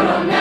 Solo